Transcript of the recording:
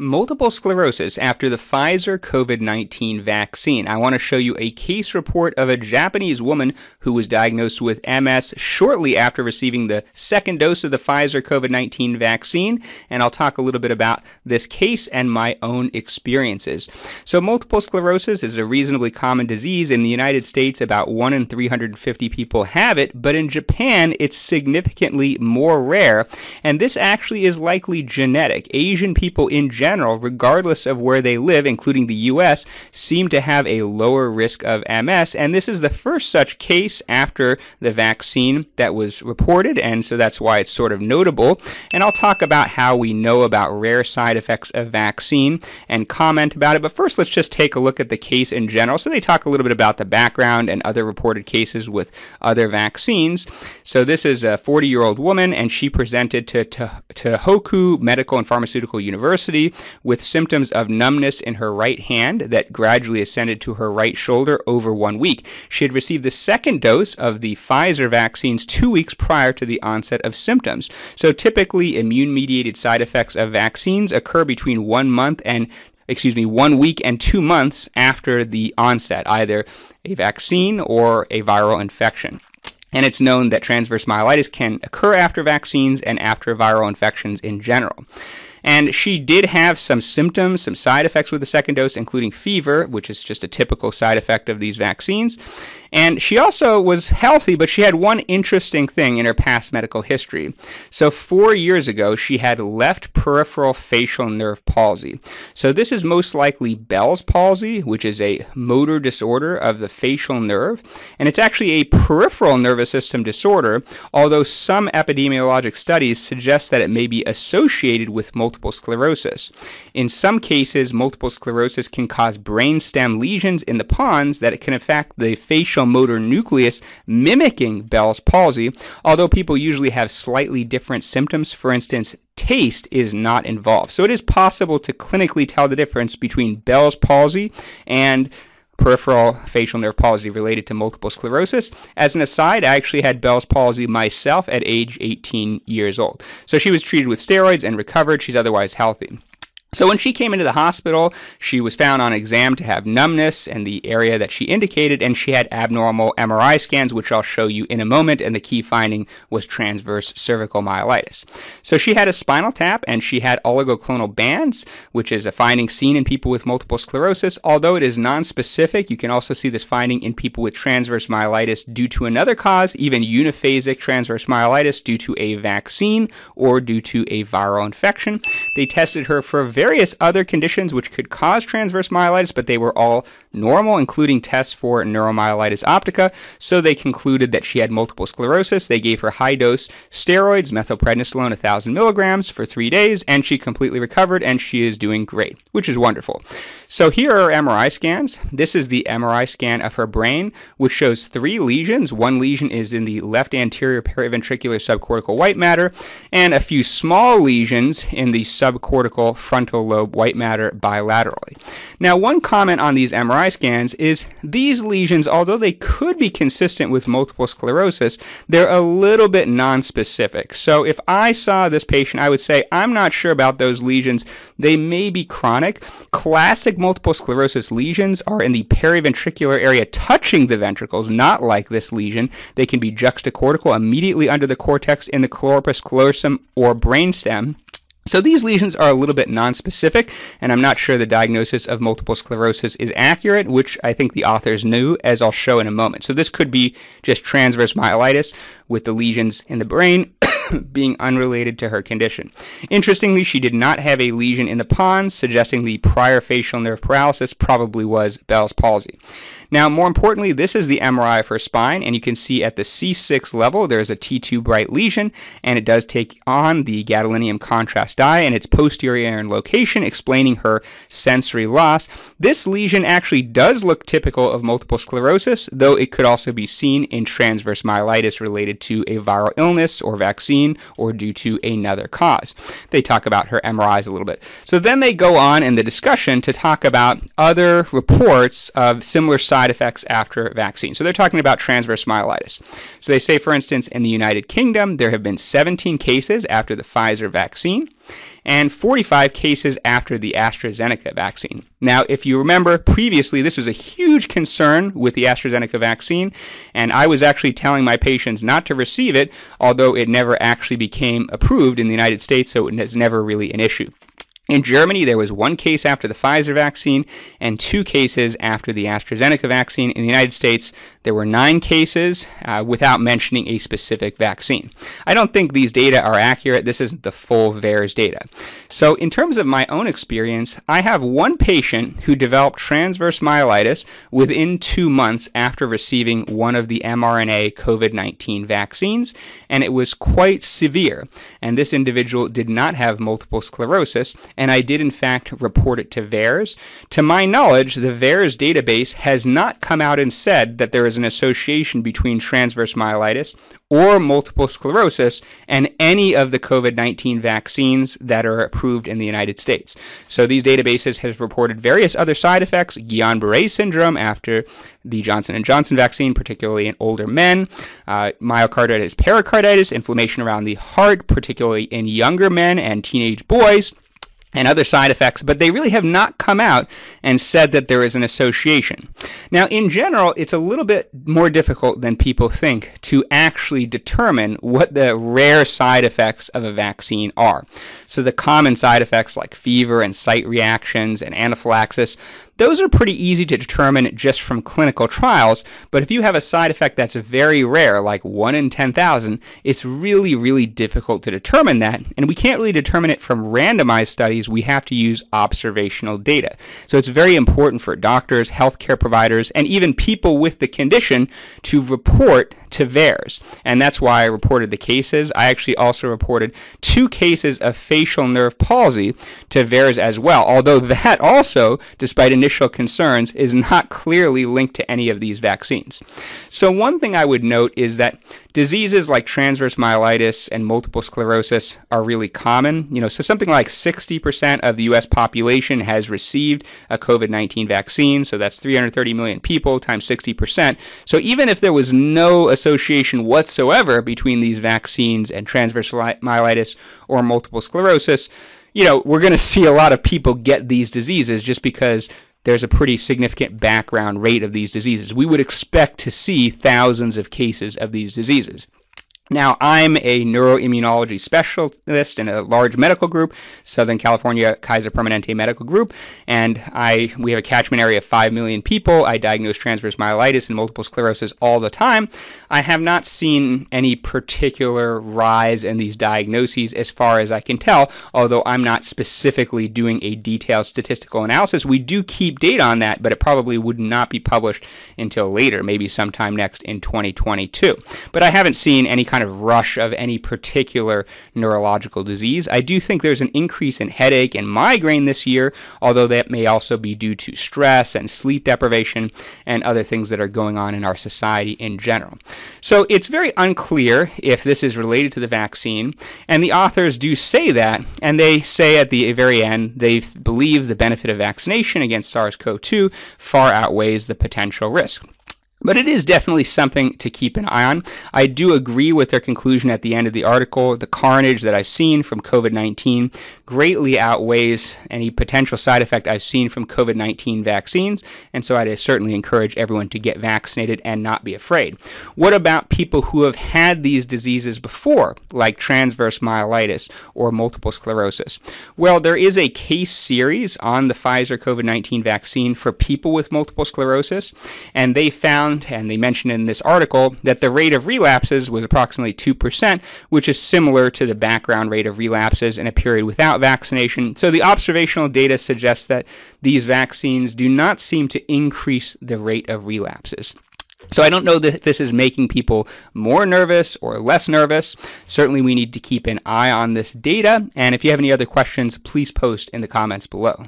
Multiple sclerosis after the Pfizer COVID 19 vaccine. I want to show you a case report of a Japanese woman who was diagnosed with MS shortly after receiving the second dose of the Pfizer COVID 19 vaccine, and I'll talk a little bit about this case and my own experiences. So, multiple sclerosis is a reasonably common disease. In the United States, about 1 in 350 people have it, but in Japan, it's significantly more rare, and this actually is likely genetic. Asian people in general general, regardless of where they live, including the U.S., seem to have a lower risk of MS. And this is the first such case after the vaccine that was reported, and so that's why it's sort of notable. And I'll talk about how we know about rare side effects of vaccine and comment about it. But first, let's just take a look at the case in general. So they talk a little bit about the background and other reported cases with other vaccines. So this is a 40 year old woman, and she presented to, to, to Hoku Medical and Pharmaceutical University with symptoms of numbness in her right hand that gradually ascended to her right shoulder over one week. She had received the second dose of the Pfizer vaccines two weeks prior to the onset of symptoms. So typically, immune mediated side effects of vaccines occur between one month and excuse me, one week and two months after the onset, either a vaccine or a viral infection. And it's known that transverse myelitis can occur after vaccines and after viral infections in general. And she did have some symptoms, some side effects with the second dose, including fever, which is just a typical side effect of these vaccines. And she also was healthy, but she had one interesting thing in her past medical history. So, four years ago, she had left peripheral facial nerve palsy. So, this is most likely Bell's palsy, which is a motor disorder of the facial nerve. And it's actually a peripheral nervous system disorder, although some epidemiologic studies suggest that it may be associated with multiple sclerosis. In some cases, multiple sclerosis can cause brainstem lesions in the pons that can affect the facial motor nucleus mimicking Bell's palsy, although people usually have slightly different symptoms. For instance, taste is not involved. So it is possible to clinically tell the difference between Bell's palsy and peripheral facial nerve palsy related to multiple sclerosis. As an aside, I actually had Bell's palsy myself at age 18 years old. So she was treated with steroids and recovered. She's otherwise healthy. So when she came into the hospital, she was found on exam to have numbness in the area that she indicated, and she had abnormal MRI scans, which I'll show you in a moment, and the key finding was transverse cervical myelitis. So she had a spinal tap, and she had oligoclonal bands, which is a finding seen in people with multiple sclerosis. Although it is nonspecific, you can also see this finding in people with transverse myelitis due to another cause, even uniphasic transverse myelitis due to a vaccine or due to a viral infection. They tested her for various other conditions which could cause transverse myelitis, but they were all normal, including tests for neuromyelitis optica. So they concluded that she had multiple sclerosis. They gave her high dose steroids, methylprednisolone 1,000 milligrams for three days, and she completely recovered and she is doing great, which is wonderful. So here are MRI scans. This is the MRI scan of her brain, which shows three lesions. One lesion is in the left anterior periventricular subcortical white matter, and a few small lesions in the subcortical frontal frontal lobe white matter bilaterally. Now, one comment on these MRI scans is these lesions, although they could be consistent with multiple sclerosis, they're a little bit nonspecific. So, if I saw this patient, I would say, I'm not sure about those lesions. They may be chronic. Classic multiple sclerosis lesions are in the periventricular area touching the ventricles, not like this lesion. They can be juxtacortical immediately under the cortex in the corpus callosum or brainstem. So these lesions are a little bit nonspecific, and I'm not sure the diagnosis of multiple sclerosis is accurate, which I think the authors knew, as I'll show in a moment. So this could be just transverse myelitis with the lesions in the brain being unrelated to her condition. Interestingly, she did not have a lesion in the pons, suggesting the prior facial nerve paralysis probably was Bell's palsy. Now, more importantly, this is the MRI of her spine, and you can see at the C6 level there's a T2 bright lesion, and it does take on the gadolinium contrast dye, and it's posterior in location, explaining her sensory loss. This lesion actually does look typical of multiple sclerosis, though it could also be seen in transverse myelitis related to a viral illness or vaccine or due to another cause. They talk about her MRIs a little bit. So then they go on in the discussion to talk about other reports of similar size side effects after vaccine. So they're talking about transverse myelitis. So they say, for instance, in the United Kingdom, there have been 17 cases after the Pfizer vaccine. and 45 cases after the AstraZeneca vaccine. Now, if you remember previously, this was a huge concern with the AstraZeneca vaccine, and I was actually telling my patients not to receive it, although it never actually became approved in the United States, so it was never really an issue. In Germany, there was one case after the Pfizer vaccine and two cases after the AstraZeneca vaccine. In the United States, there were nine cases uh, without mentioning a specific vaccine. I don't think these data are accurate. This isn't the full VAERS data. So, in terms of my own experience, I have one patient who developed transverse myelitis within two months after receiving one of the mRNA COVID 19 vaccines, and it was quite severe. And this individual did not have multiple sclerosis and I did in fact report it to VAERS. To my knowledge, the VAERS database has not come out and said that there is an association between transverse myelitis or multiple sclerosis and any of the COVID-19 vaccines that are approved in the United States. So these databases have reported various other side effects, Guillain-Barré syndrome after the Johnson & Johnson vaccine, particularly in older men, uh, myocarditis, pericarditis, inflammation around the heart, particularly in younger men and teenage boys, and other side effects, but they really have not come out and said that there is an association. Now, in general, it's a little bit more difficult than people think to actually determine what the rare side effects of a vaccine are. So, the common side effects like fever and site reactions and anaphylaxis, those are pretty easy to determine just from clinical trials, but if you have a side effect that's very rare, like 1 in 10,000, it's really, really difficult to determine that, and we can't really determine it from randomized studies. We have to use observational data. So it's very important for doctors, healthcare providers, and even people with the condition to report to VAERS. And that's why I reported the cases. I actually also reported two cases of facial nerve palsy to VAERS as well, although that also, despite initial initial concerns is not clearly linked to any of these vaccines. So, one thing I would note is that diseases like transverse myelitis and multiple sclerosis are really common. You know, so something like 60% of the US population has received a COVID 19 vaccine. So that's 330 million people times 60%. So even if there was no association whatsoever between these vaccines and transverse myelitis or multiple sclerosis, you know, we're going to see a lot of people get these diseases just because there's a pretty significant background rate of these diseases. We would expect to see thousands of cases of these diseases. Now, I'm a neuroimmunology specialist in a large medical group, Southern California Kaiser Permanente Medical Group, and I we have a catchment area of 5 million people. I diagnose transverse myelitis and multiple sclerosis all the time. I have not seen any particular rise in these diagnoses as far as I can tell, although I'm not specifically doing a detailed statistical analysis. We do keep data on that, but it probably would not be published until later, maybe sometime next in 2022. But I haven't seen any kind kind of rush of any particular neurological disease. I do think there's an increase in headache and migraine this year, although that may also be due to stress and sleep deprivation and other things that are going on in our society in general. So it's very unclear if this is related to the vaccine, and the authors do say that, and they say at the very end they believe the benefit of vaccination against SARS CoV 2 far outweighs the potential risk. But it is definitely something to keep an eye on. I do agree with their conclusion at the end of the article. The carnage that I've seen from COVID 19 greatly outweighs any potential side effect I've seen from COVID 19 vaccines, and so I'd certainly encourage everyone to get vaccinated and not be afraid. What about people who have had these diseases before, like transverse myelitis or multiple sclerosis? Well, there is a case series on the Pfizer COVID 19 vaccine for people with multiple sclerosis, and they found found, and they mentioned in this article, that the rate of relapses was approximately 2%, which is similar to the background rate of relapses in a period without vaccination. So the observational data suggests that these vaccines do not seem to increase the rate of relapses. So I don't know that this is making people more nervous or less nervous. Certainly we need to keep an eye on this data. And if you have any other questions, please post in the comments below.